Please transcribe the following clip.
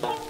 Bye.